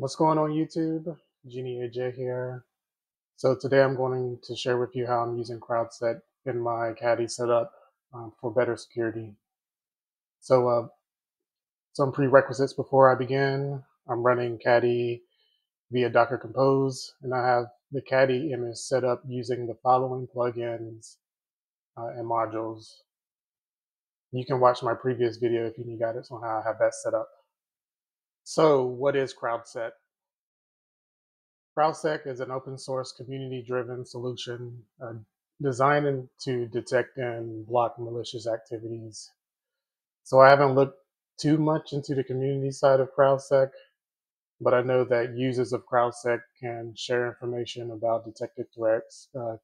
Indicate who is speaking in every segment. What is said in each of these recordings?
Speaker 1: What's going on YouTube? Genie AJ here. So today I'm going to share with you how I'm using CrowdSec in my Caddy setup um, for better security. So uh, some prerequisites before I begin. I'm running Caddy via Docker Compose and I have the Caddy image set up using the following plugins uh, and modules. You can watch my previous video if you need guidance on how I have that set up. So what is CrowdSec? CrowdSec is an open source community driven solution uh, designed to detect and block malicious activities. So I haven't looked too much into the community side of CrowdSec, but I know that users of CrowdSec can share information about detected threats, uh,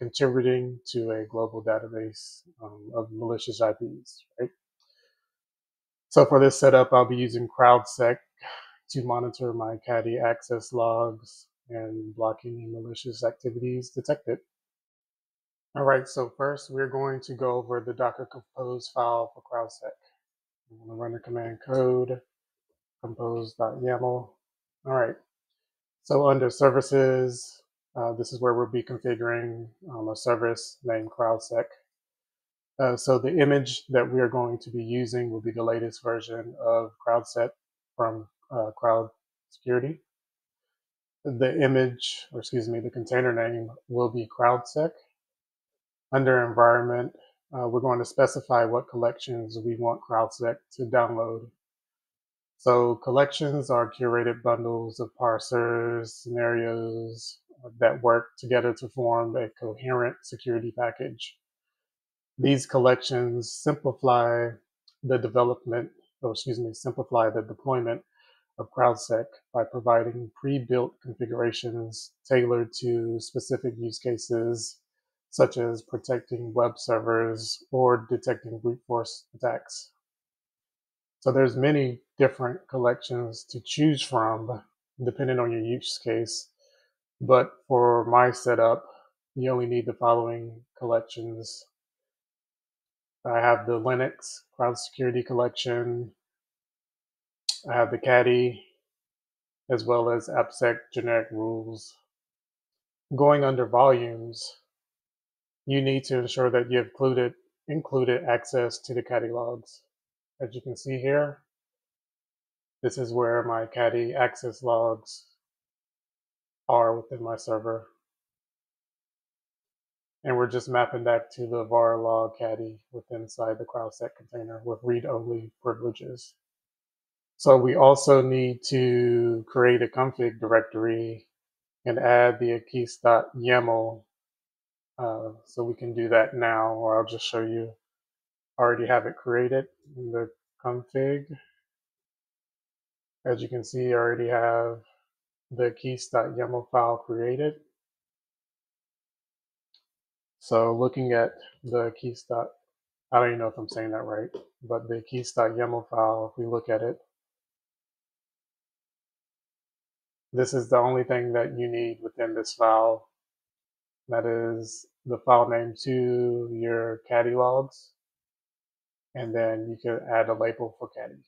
Speaker 1: contributing to a global database um, of malicious IPs, right? So for this setup, I'll be using CrowdSec to monitor my Caddy access logs and blocking malicious activities detected. All right, so first we're going to go over the Docker Compose file for CrowdSec. I'm going to run the command code compose.yaml. All right, so under services, uh, this is where we'll be configuring um, a service named CrowdSec. Uh, so the image that we are going to be using will be the latest version of CrowdSec from uh, Crowd Security. The image, or excuse me, the container name will be CrowdSec. Under environment, uh, we're going to specify what collections we want CrowdSec to download. So collections are curated bundles of parsers, scenarios that work together to form a coherent security package. These collections simplify the development, or excuse me, simplify the deployment of CrowdSec by providing pre-built configurations tailored to specific use cases, such as protecting web servers or detecting brute force attacks. So there's many different collections to choose from depending on your use case. But for my setup, you only need the following collections. I have the Linux Cloud Security Collection, the caddy as well as AppSec generic rules. Going under volumes, you need to ensure that you've included, included access to the caddy logs. As you can see here, this is where my caddy access logs are within my server. And we're just mapping that to the var log caddy within inside the CrowdSec container with read-only privileges. So we also need to create a config directory and add the acquis.yaml. Uh, so we can do that now, or I'll just show you. I already have it created in the config. As you can see, I already have the keys.yaml file created. So looking at the keys. I don't even know if I'm saying that right, but the keys.yaml file, if we look at it, This is the only thing that you need within this file. That is the file name to your caddy logs. And then you can add a label for caddy.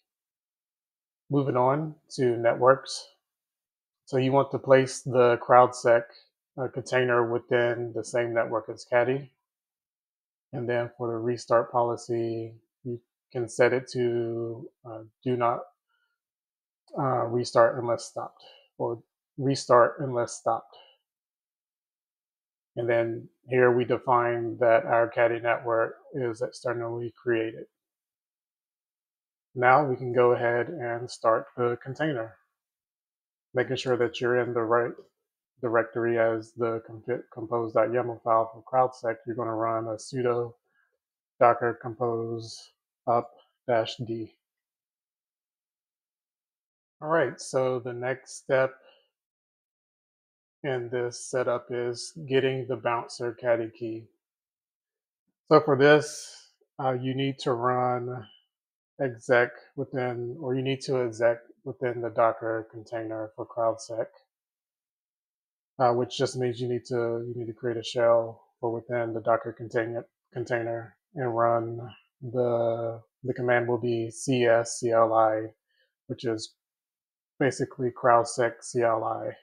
Speaker 1: Moving on to networks. So you want to place the CrowdSec uh, container within the same network as caddy. And then for the restart policy, you can set it to uh, do not uh, restart unless stopped or restart unless stopped. And then here we define that our caddy network is externally created. Now we can go ahead and start the container, making sure that you're in the right directory as the compose.yaml file for CrowdSec. You're going to run a sudo docker compose up dash d. All right, so the next step in this setup is getting the bouncer caddy key. So for this, uh, you need to run exec within, or you need to exec within the Docker container for CrowdSec, uh, which just means you need to you need to create a shell for within the Docker container container and run the the command will be cs cli, which is basically CrowdSec CLI.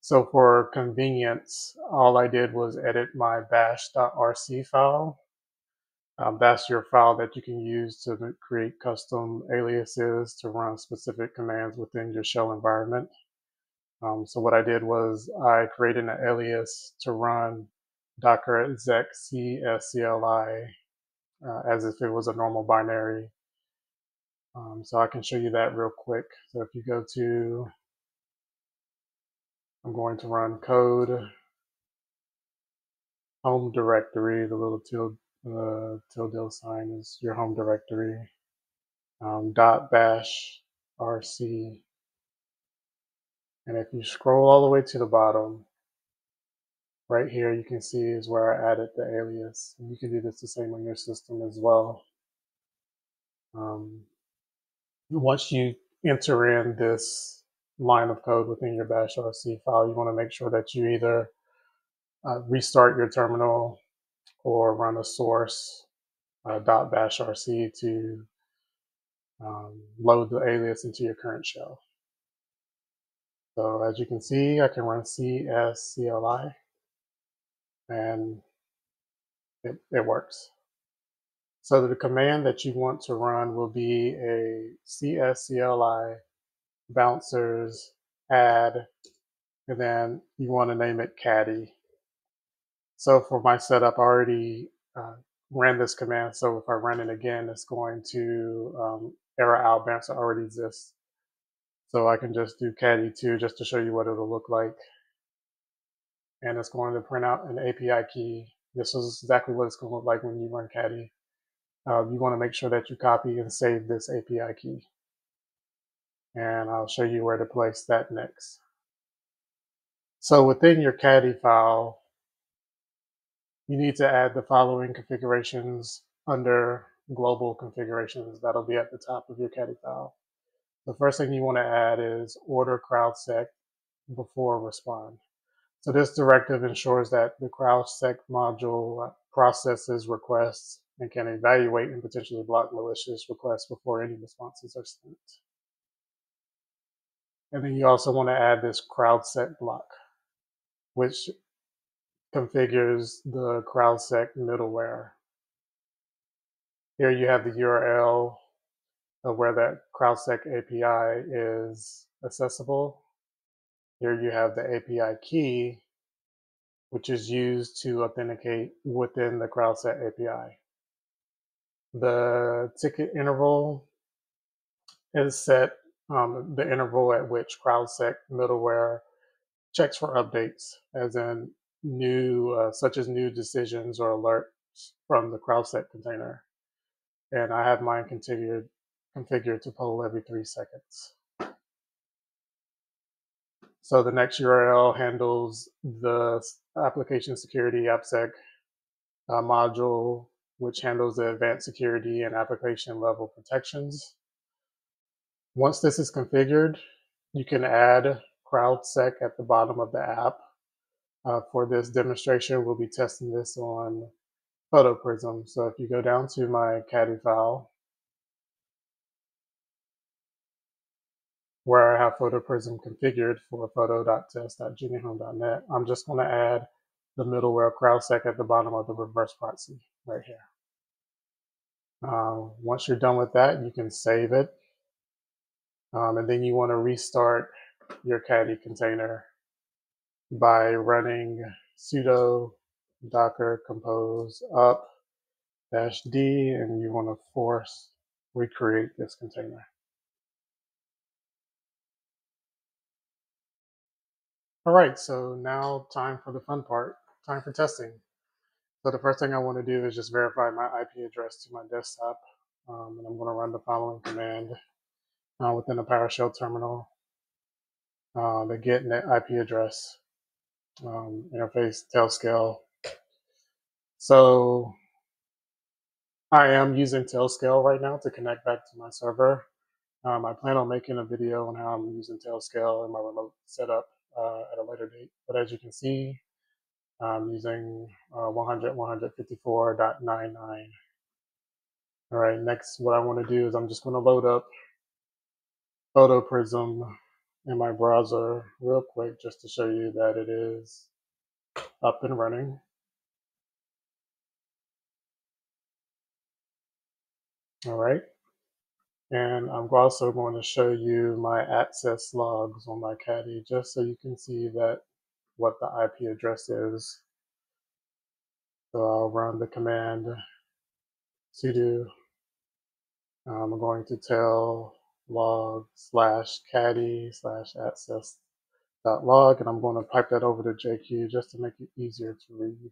Speaker 1: So for convenience, all I did was edit my bash.rc file. Um, that's your file that you can use to create custom aliases to run specific commands within your shell environment. Um, so what I did was I created an alias to run docker exec cscli uh, as if it was a normal binary. Um, so I can show you that real quick. So if you go to, I'm going to run code home directory, the little tilde, uh, tilde sign is your home directory, um, dot bash rc. And if you scroll all the way to the bottom, right here you can see is where I added the alias. And you can do this the same on your system as well. Um, once you enter in this line of code within your bash RC file, you want to make sure that you either uh, restart your terminal or run a source uh, .bash RC to um, load the alias into your current shell. So as you can see, I can run CSCLI and it, it works. So the command that you want to run will be a CSCLI bouncers add, and then you want to name it caddy. So for my setup, I already uh, ran this command. So if I run it again, it's going to um, error out bouncer already exists. So I can just do caddy2 just to show you what it'll look like and it's going to print out an API key. This is exactly what it's going to look like when you run Caddy. Uh, you want to make sure that you copy and save this API key. And I'll show you where to place that next. So within your Caddy file, you need to add the following configurations under global configurations. That'll be at the top of your Caddy file. The first thing you want to add is order CrowdSec before respond. So this directive ensures that the CrowdSec module processes requests and can evaluate and potentially block malicious requests before any responses are sent. And then you also want to add this CrowdSec block, which configures the CrowdSec middleware. Here you have the URL of where that CrowdSec API is accessible here you have the API key, which is used to authenticate within the CrowdSec API. The ticker interval is set um, the interval at which CrowdSec middleware checks for updates, as in new, uh, such as new decisions or alerts from the CrowdSec container. And I have mine configured, configured to poll every three seconds. So the next URL handles the application security AppSec uh, module, which handles the advanced security and application level protections. Once this is configured, you can add CrowdSec at the bottom of the app. Uh, for this demonstration, we'll be testing this on PhotoPrism. So if you go down to my caddy file, where I have PhotoPrism configured for photo.test.geniehome.net, I'm just going to add the middleware CrowdSec at the bottom of the reverse proxy right here. Uh, once you're done with that, you can save it. Um, and then you want to restart your caddy container by running sudo docker compose up dash d and you want to force recreate this container. All right, so now time for the fun part, time for testing. So the first thing I want to do is just verify my IP address to my desktop. Um, and I'm going to run the following command uh, within the PowerShell terminal. Uh, the get net IP address um, interface tailscale. So I am using tailscale right now to connect back to my server. Um, I plan on making a video on how I'm using tailscale in my remote setup uh, at a later date. But as you can see, I'm using uh, 100, 154.99. All right, next what I want to do is I'm just going to load up Photo Prism in my browser real quick just to show you that it is up and running. All right. And I'm also going to show you my access logs on my caddy just so you can see that what the IP address is. So I'll run the command sudo. I'm going to tail log slash caddy slash access dot log, and I'm going to pipe that over to JQ just to make it easier to read.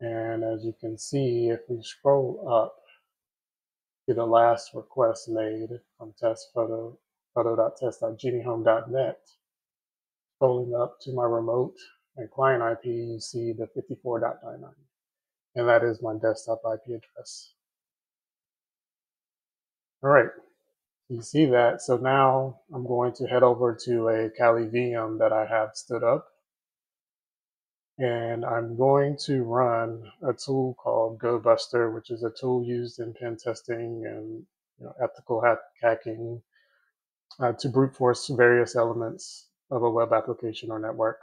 Speaker 1: And as you can see, if we scroll up to the last request made from test photo, photo.test.geniehome.net, scrolling up to my remote and client IP, you see the 54.99. And that is my desktop IP address. All right, you see that. So now I'm going to head over to a Kali VM that I have stood up and I'm going to run a tool called GoBuster, which is a tool used in pen testing and you know, ethical hack hacking uh, to brute force various elements of a web application or network.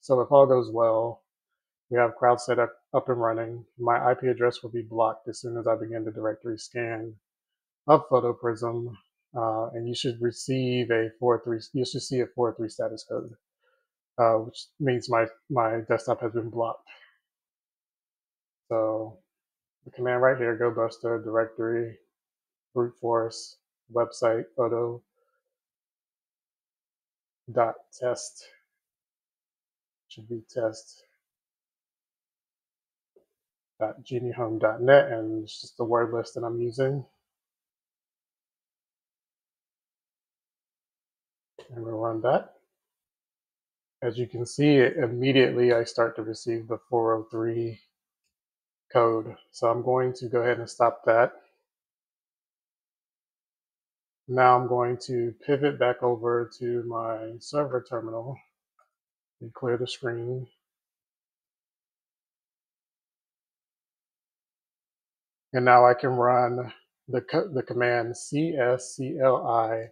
Speaker 1: So if all goes well, we have CrowdSec up, up and running. My IP address will be blocked as soon as I begin the directory scan of PhotoPrism, uh, and you should receive a 4.3. You should see a 4.3 status code uh, which means my, my desktop has been blocked. So the command right here, GoBuster, directory, brute force, website, photo, dot test, should be test dot geniehome.net and it's just the word list that I'm using. And we'll run that. As you can see, immediately I start to receive the 403 code. So I'm going to go ahead and stop that. Now I'm going to pivot back over to my server terminal and clear the screen. And now I can run the, co the command cscli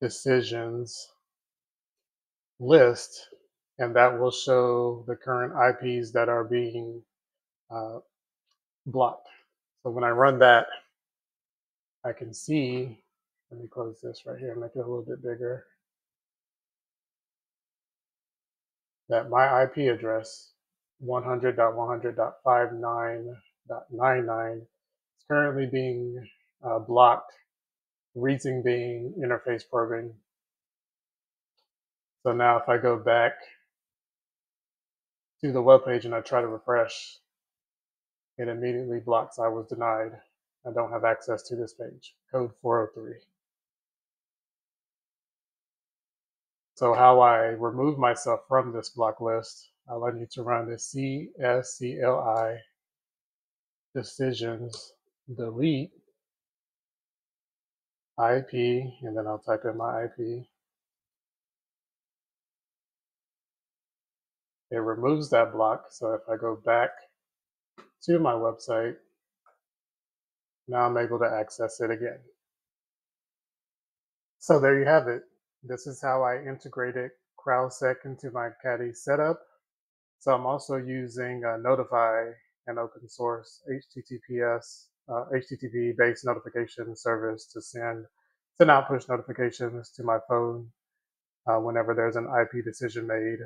Speaker 1: decisions list, and that will show the current IPs that are being uh, blocked. So when I run that, I can see, let me close this right here, and make it a little bit bigger, that my IP address, 100.100.59.99, is currently being uh, blocked, reason being interface probing so now if I go back to the web page and I try to refresh, it immediately blocks. I was denied. I don't have access to this page, code 403. So how I remove myself from this block list, I'll need to run the CSCLI decisions delete IP, and then I'll type in my IP. it removes that block. So if I go back to my website, now I'm able to access it again. So there you have it. This is how I integrated CrowdSec into my Caddy setup. So I'm also using uh, ntfy, an open source HTTPS, uh, HTTP based notification service to send send out push notifications to my phone uh, whenever there's an IP decision made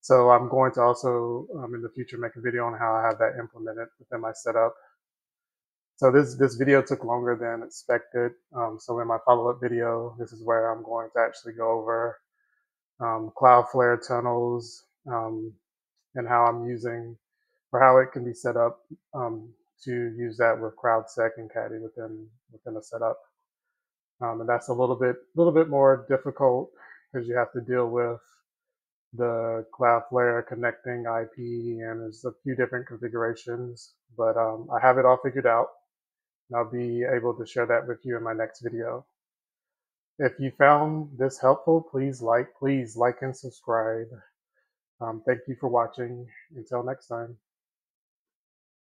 Speaker 1: so I'm going to also um, in the future make a video on how I have that implemented within my setup. So this, this video took longer than expected. Um, so in my follow-up video, this is where I'm going to actually go over um, Cloudflare tunnels um, and how I'm using or how it can be set up um, to use that with CrowdSec and Caddy within within a setup. Um, and that's a little bit little bit more difficult because you have to deal with the Cloudflare connecting IP and there's a few different configurations, but um, I have it all figured out. And I'll be able to share that with you in my next video. If you found this helpful, please like, please like and subscribe. Um, thank you for watching. Until next time.